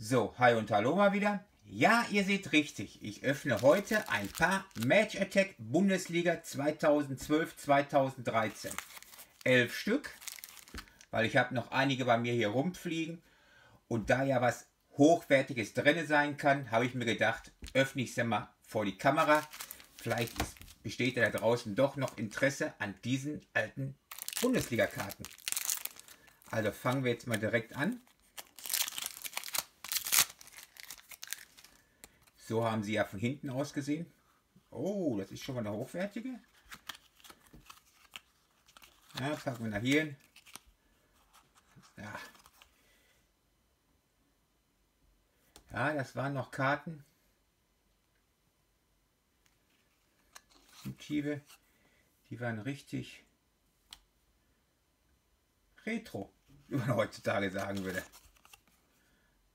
So, hi und hallo mal wieder. Ja, ihr seht richtig. Ich öffne heute ein paar Match Attack Bundesliga 2012-2013. Elf Stück, weil ich habe noch einige bei mir hier rumfliegen. Und da ja was Hochwertiges drin sein kann, habe ich mir gedacht, öffne ich sie mal vor die Kamera. Vielleicht besteht da draußen doch noch Interesse an diesen alten Bundesliga-Karten. Also fangen wir jetzt mal direkt an. So haben sie ja von hinten aus gesehen. Oh, das ist schon mal eine hochwertige. Ja, packen wir nach hier hin. Ja. ja, das waren noch Karten. Motive. Die waren richtig retro, wie man heutzutage sagen würde.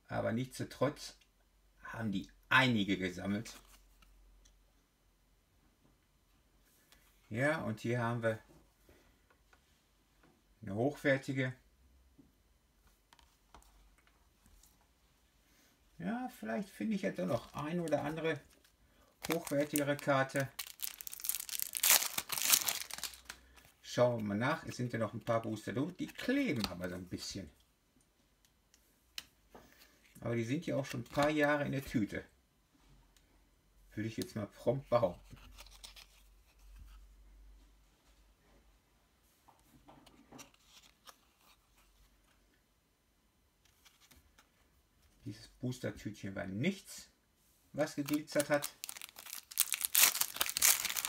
Aber nichtsdestotrotz haben die einige gesammelt. Ja, und hier haben wir eine hochwertige. Ja, vielleicht finde ich ja doch noch ein oder andere hochwertigere Karte. Schauen wir mal nach. Es sind ja noch ein paar Booster durch. Die kleben aber so ein bisschen. Aber die sind ja auch schon ein paar Jahre in der Tüte. Würde ich jetzt mal prompt behaupten. Dieses Booster-Tütchen war nichts, was geglitzert hat.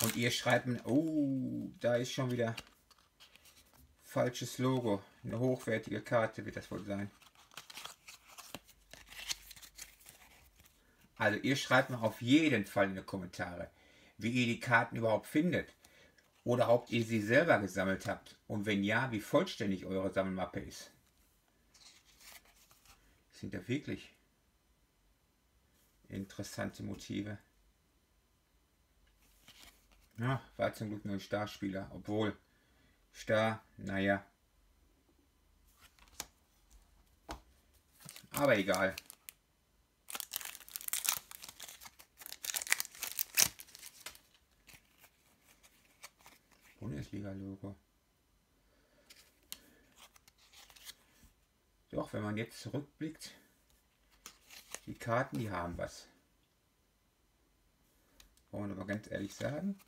Und ihr schreibt mir, oh, da ist schon wieder falsches Logo. Eine hochwertige Karte wird das wohl sein. Also ihr schreibt mir auf jeden Fall in die Kommentare, wie ihr die Karten überhaupt findet. Oder ob ihr sie selber gesammelt habt. Und wenn ja, wie vollständig eure Sammelmappe ist. sind da wirklich interessante Motive. Ja, war zum Glück nur ein Starspieler. Obwohl, Star, naja. Aber egal. Bundesliga-Logo. Doch, wenn man jetzt zurückblickt, die Karten, die haben was. Wollen wir aber ganz ehrlich sagen.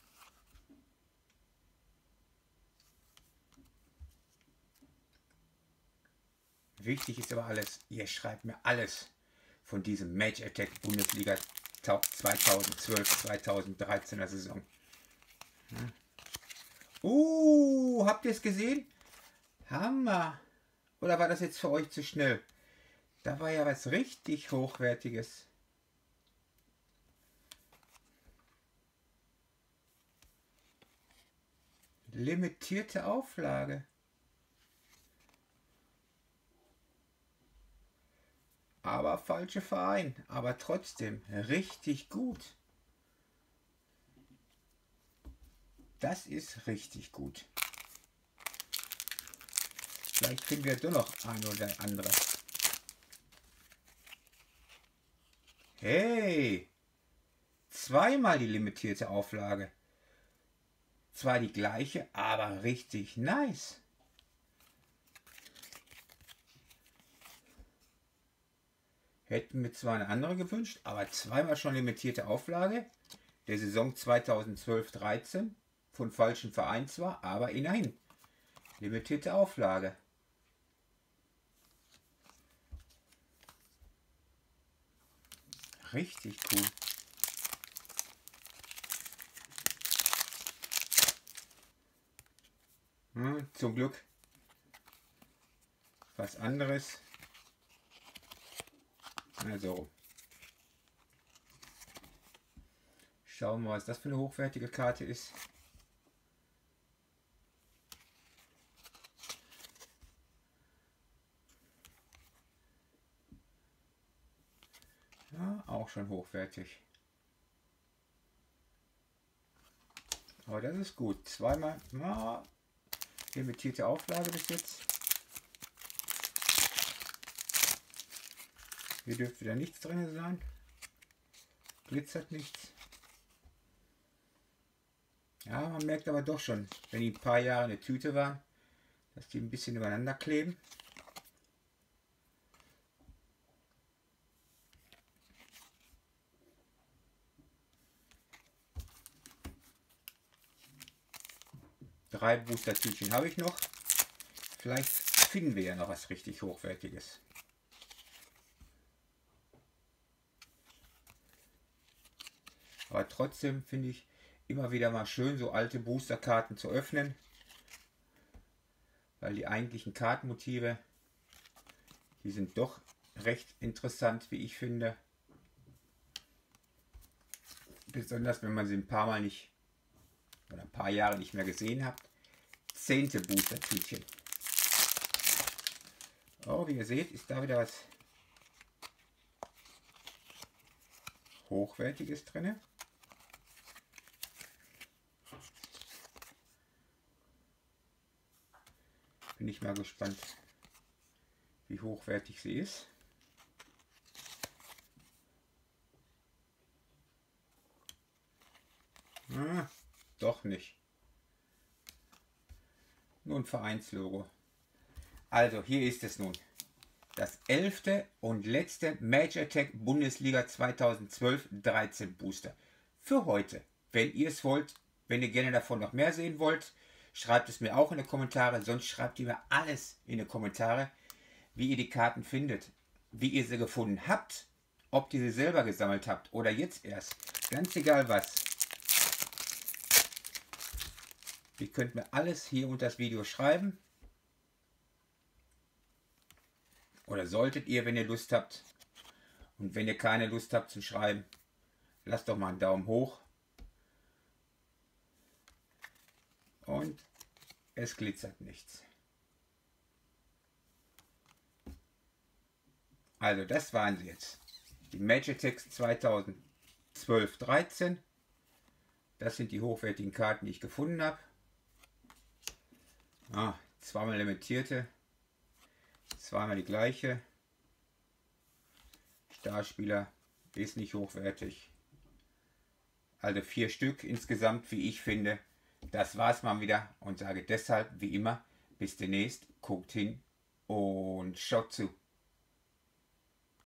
Wichtig ist aber alles, ihr schreibt mir alles von diesem Match Attack Bundesliga 2012-2013er Saison. Hm. Uh, habt ihr es gesehen? Hammer. Oder war das jetzt für euch zu schnell? Da war ja was richtig Hochwertiges. Limitierte Auflage. Aber falsche Verein. Aber trotzdem richtig gut. Das ist richtig gut. Vielleicht kriegen wir doch noch ein oder andere. Hey! Zweimal die limitierte Auflage. Zwar die gleiche, aber richtig nice. Hätten wir zwar eine andere gewünscht, aber zweimal schon limitierte Auflage der Saison 2012-13 von falschen Verein zwar, aber immerhin. Limitierte Auflage. Richtig cool. Hm, zum Glück was anderes. Also schauen wir was das für eine hochwertige Karte ist. auch schon hochwertig. Aber das ist gut. Zweimal limitierte Auflage bis jetzt. Hier dürfte wieder nichts drin sein. Glitzert nichts. Ja, man merkt aber doch schon, wenn die ein paar Jahre in der Tüte waren, dass die ein bisschen übereinander kleben. Drei Booster-Tütchen habe ich noch. Vielleicht finden wir ja noch was richtig Hochwertiges. Aber trotzdem finde ich immer wieder mal schön, so alte Boosterkarten zu öffnen. Weil die eigentlichen Kartenmotive, die sind doch recht interessant, wie ich finde. Besonders wenn man sie ein paar Mal nicht oder ein paar Jahre nicht mehr gesehen hat. Zehnte Booster-Tütchen. Oh, wie ihr seht, ist da wieder was Hochwertiges drin. Bin ich mal gespannt, wie hochwertig sie ist. Ah, doch nicht. Ein Vereinslogo. Also, hier ist es nun. Das elfte und letzte Major Attack Bundesliga 2012-13 Booster. Für heute. Wenn ihr es wollt, wenn ihr gerne davon noch mehr sehen wollt, schreibt es mir auch in die Kommentare. Sonst schreibt ihr mir alles in die Kommentare, wie ihr die Karten findet, wie ihr sie gefunden habt, ob ihr sie selber gesammelt habt oder jetzt erst. Ganz egal was. Ihr könnt mir alles hier unter das Video schreiben. Oder solltet ihr, wenn ihr Lust habt. Und wenn ihr keine Lust habt zu schreiben, lasst doch mal einen Daumen hoch. Und es glitzert nichts. Also das waren sie jetzt. Die Magitex 2012-13. Das sind die hochwertigen Karten, die ich gefunden habe. Ah, zweimal limitierte. Zweimal die gleiche. Starspieler ist nicht hochwertig. Also vier Stück insgesamt, wie ich finde. Das war's mal wieder und sage deshalb, wie immer, bis demnächst, guckt hin und schaut zu.